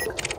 you